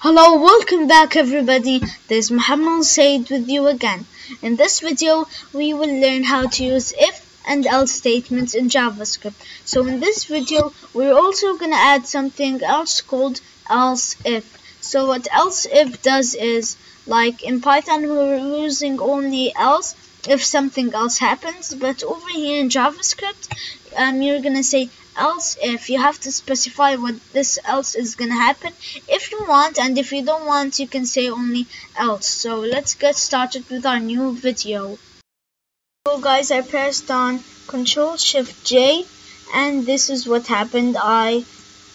Hello, welcome back everybody. This is Muhammad Said with you again. In this video, we will learn how to use if and else statements in JavaScript. So in this video, we're also going to add something else called else if. So what else if does is, like in Python, we're using only else if something else happens, but over here in JavaScript, um, you're going to say else if you have to specify what this else is gonna happen if you want and if you don't want you can say only else. So let's get started with our new video. So guys I pressed on control shift J and this is what happened. I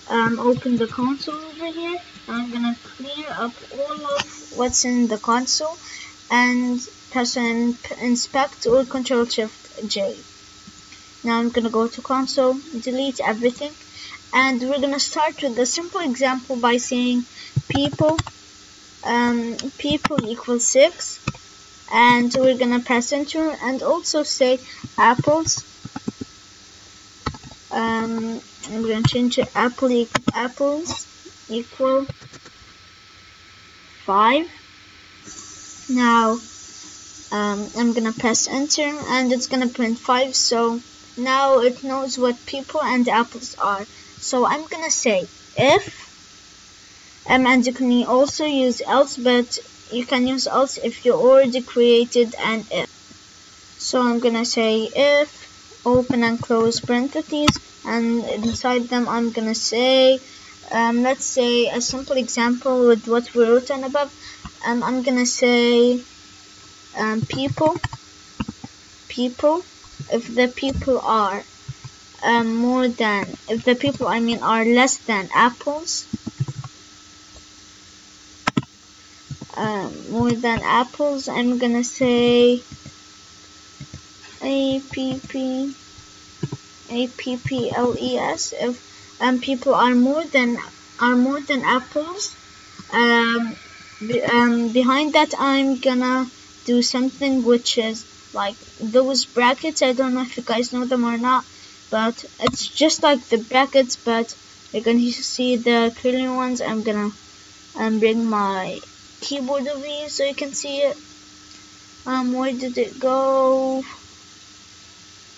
um, opened the console over here. I'm gonna clear up all of what's in the console and press on inspect or control shift J now I'm gonna go to console, delete everything, and we're gonna start with a simple example by saying people um, people equals 6 and we're gonna press enter and also say apples. Um, I'm gonna change to apple apples equal 5 now um, I'm gonna press enter and it's gonna print 5 so now it knows what people and apples are. So I'm gonna say if, um, and you can also use else, but you can use else if you already created an if. So I'm gonna say if, open and close parentheses, and inside them I'm gonna say, um, let's say a simple example with what we wrote on above. Um, I'm gonna say um, people, people, if the people are um, more than if the people I mean are less than apples um, more than apples I'm gonna say A P P A P P L E S. If um, people are more than are more than apples um, be, um, behind that I'm gonna do something which is like those brackets I don't know if you guys know them or not but it's just like the brackets but you're gonna see the curly ones. I'm gonna um, bring my keyboard over here so you can see it. Um where did it go?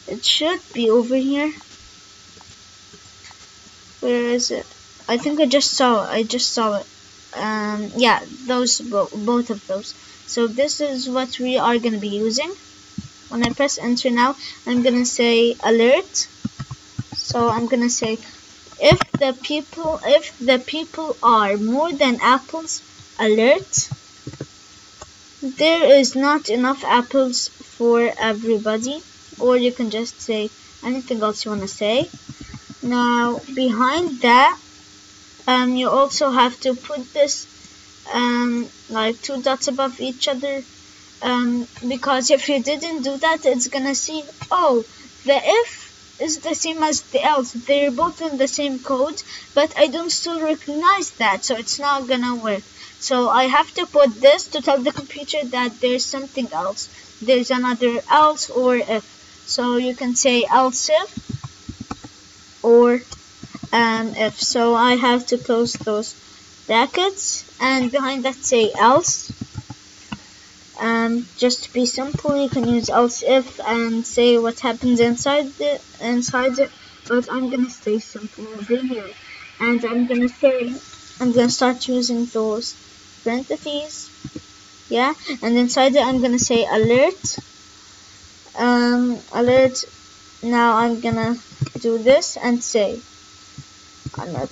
It should be over here. Where is it? I think I just saw it. I just saw it. Um yeah those bo both of those. So this is what we are gonna be using when I press enter now I'm gonna say alert. So I'm gonna say if the people if the people are more than apples alert. There is not enough apples for everybody. Or you can just say anything else you want to say. Now behind that um, you also have to put this um, like two dots above each other um, because if you didn't do that it's gonna see oh the if is the same as the else. They're both in the same code but I don't still recognize that so it's not gonna work. So I have to put this to tell the computer that there's something else. There's another else or if. So you can say else if or um, if. So I have to close those brackets and behind that say else um, just to be simple you can use else if and say what happens inside it inside it but I'm gonna stay simple over here. And I'm gonna say I'm gonna start using those parentheses yeah? And inside it I'm gonna say alert. Um, alert. Now I'm gonna do this and say I'm not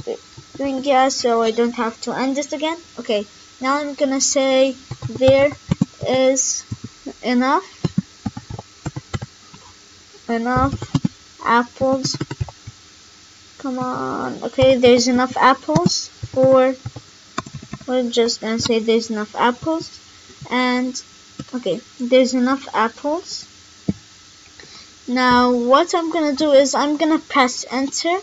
doing gas so I don't have to end this again. Okay. Now I'm gonna say there is enough? Enough apples? Come on. Okay there's enough apples? For we're just gonna say there's enough apples. And okay there's enough apples. Now what I'm gonna do is I'm gonna press enter.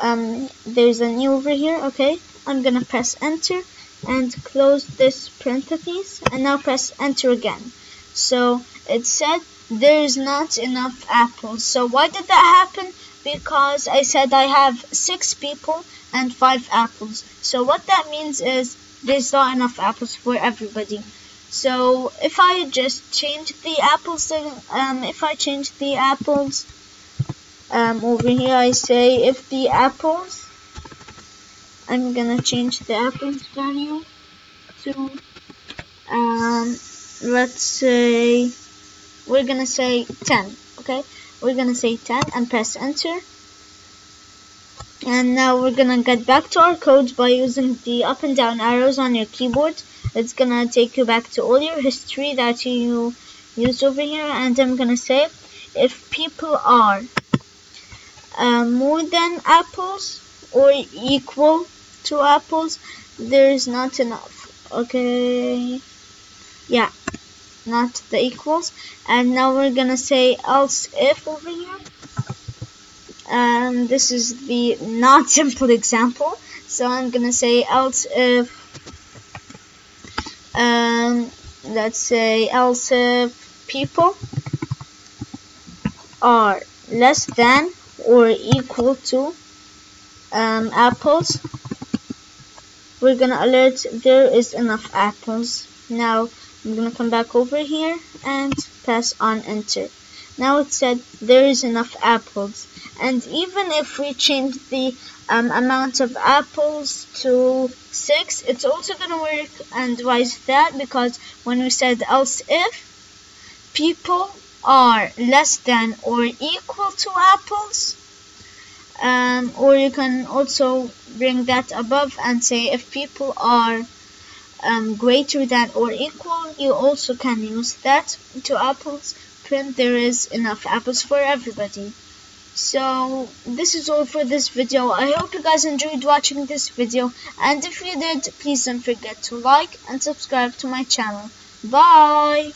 Um there's a new over here okay? I'm gonna press enter and close this parenthesis and now press enter again so it said there is not enough apples so why did that happen because I said I have six people and five apples. So what that means is there's not enough apples for everybody. So if I just change the apples, um, if I change the apples, um, over here I say if the apples, I'm gonna change the apples value to, um, let's say, we're gonna say 10, okay? We're gonna say 10 and press enter. And now we're gonna get back to our code by using the up and down arrows on your keyboard. It's gonna take you back to all your history that you used over here and I'm gonna say if people are uh, more than apples or equal to apples there's not enough okay? Yeah not the equals. And now we're gonna say else if over here. And this is the not simple example. So I'm gonna say else if um, let's say else if people are less than or equal to um, apples we're gonna alert there is enough apples. Now I'm gonna come back over here and press on enter. Now it said there is enough apples. And even if we change the um, amount of apples to 6 it's also gonna work and why is that because when we said else if people are less than or equal to apples um, or you can also bring that above and say if people are um, greater than or equal you also can use that to apples print. There is enough apples for everybody. So this is all for this video. I hope you guys enjoyed watching this video. And if you did please don't forget to like and subscribe to my channel. Bye